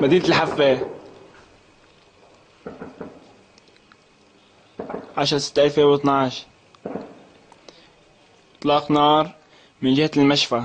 مدينة الحفة عشرة ستة ألفين واثناش إطلاق نار من جهة المشفى.